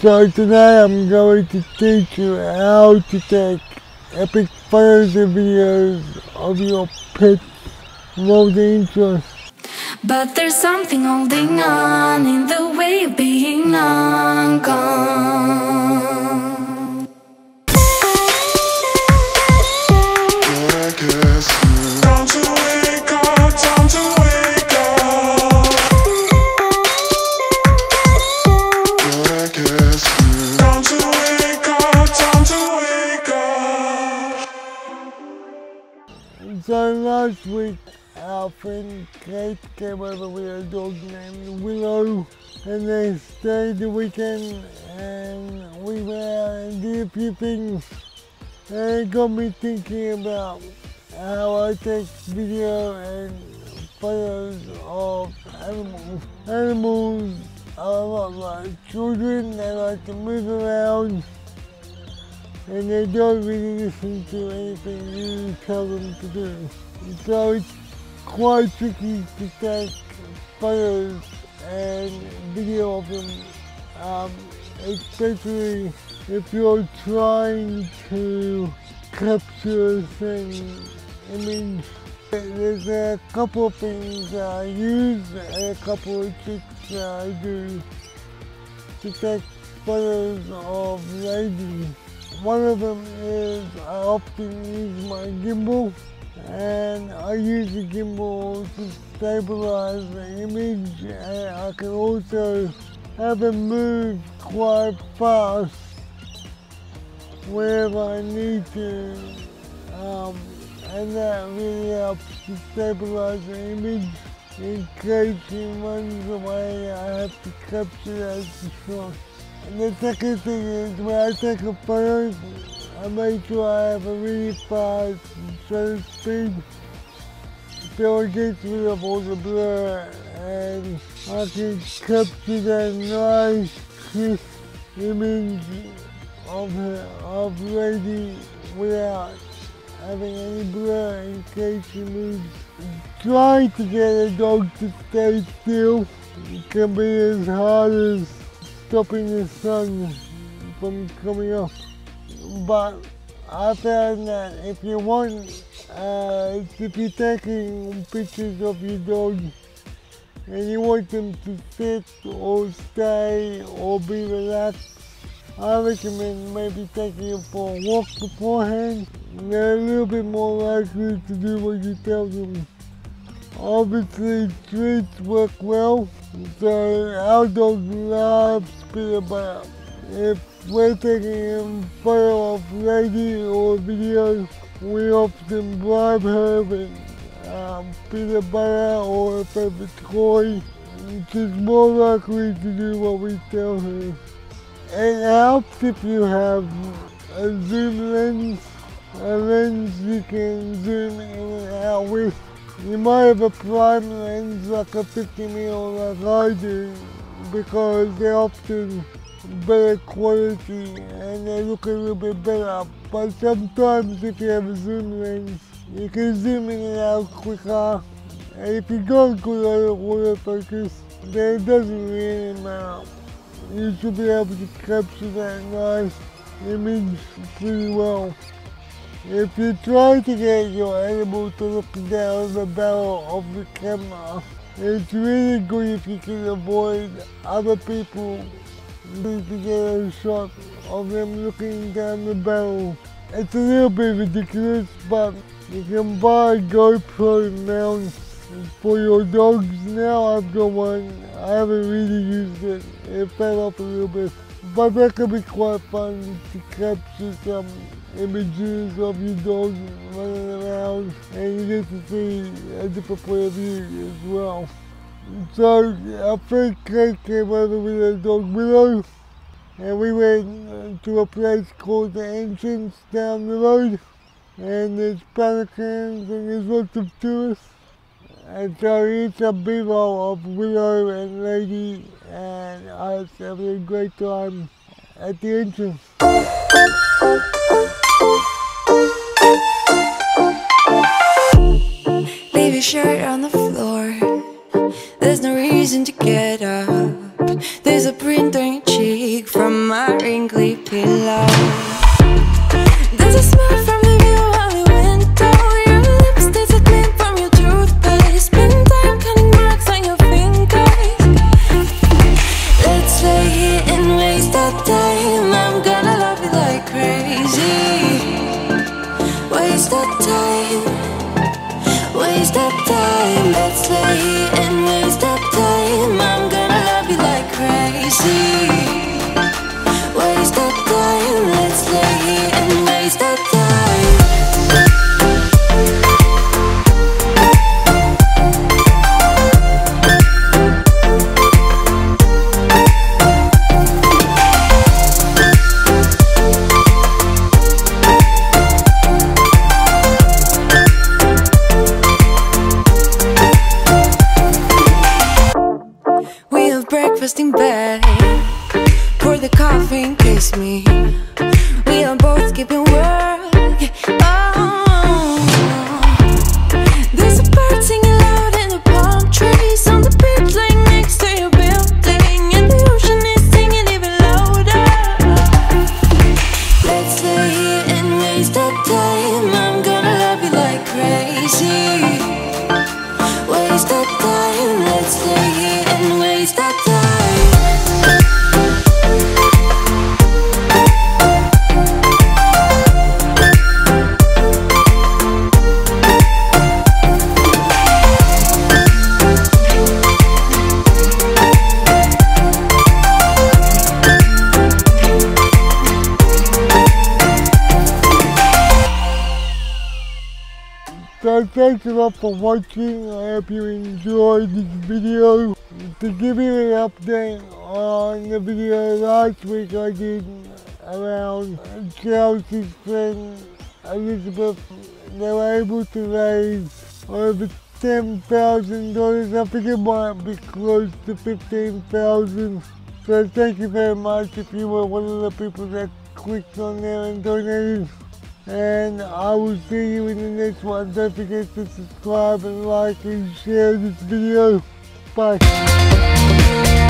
So today I'm going to teach you how to take epic photos and videos of your pets the intro. But there's something holding on in the way of being long. So last week our friend Kate came over with a dog named Willow. And they stayed the weekend and we out and did a few things. And it got me thinking about how I take video and photos of animals. Animals are a lot like children, they like to move around and they don't really listen to anything you tell them to do. So it's quite tricky to take photos and video of them, um, especially if you're trying to capture a certain image. There's a couple of things I use and a couple of tricks I do to take photos of ladies. One of them is I often use my gimbal and I use the gimbal to stabilize the image and I can also have it move quite fast wherever I need to um, and that really helps to stabilize the image in case he runs away I have to capture that shot. And the second thing is when I take a photo, I make sure I have a really fast shutter speed so it gets rid of all the blur and I can capture that nice crisp image of her, of lady without having any blur in case she moves. Trying to get a dog to stay still it can be as hard as stopping the sun from coming up. But I found that if you want, uh, if you're taking pictures of your dog and you want them to sit or stay or be relaxed, I recommend maybe taking them for a walk beforehand. They're a little bit more likely to do what you tell them. Obviously, treats work well, so our dogs love peanut butter. If we're taking a photo of lady or video, we often bribe her with um, peanut butter or a favorite toy. She's more likely to do what we tell her. It helps if you have a zoom lens, a lens you can zoom in and out with. You might have a prime lens like a 50 mil like I do because they're often better quality and they look a little bit better. But sometimes if you have a zoom lens, you can zoom in and out quicker. And if you got good autofocus, then it doesn't really matter. You should be able to capture that nice image pretty well. If you try to get your animal to look down the barrel of the camera, it's really good if you can avoid other people to get a shot of them looking down the barrel. It's a little bit ridiculous, but you can buy GoPro mount for your dogs. Now I've got one. I haven't really used it. It fell off a little bit. But that could be quite fun to capture some images of your dog running around and you get to see a different point of view as well. So our friend Kate came over with her dog Willow and we went to a place called the entrance down the road and there's pelicans and there's lots of tourists. And so here's a b-roll of Willow and Lady and us having a great time at the entrance. Leave your shirt on the floor. There's no reason to get up. There's a print on your cheek from my wrinkly pillow. There's a smell from crazy. Breakfast in bed. Pour the coffee and kiss me. We are both keeping work. Oh. There's a bird singing loud in the palm trees on the beach, laying next to your building, and the ocean is singing even louder. Let's lay here and waste our time. I'm gonna love you like crazy. Waste our time. Let's stay here and waste our time. Thanks a lot for watching. I hope you enjoyed this video. To give you an update on the video last week I did around Chelsea's friend Elizabeth, they were able to raise over $10,000. I think it might be close to 15000 So thank you very much if you were one of the people that clicked on there and donated and I will see you in the next one. Don't forget to subscribe and like and share this video. Bye.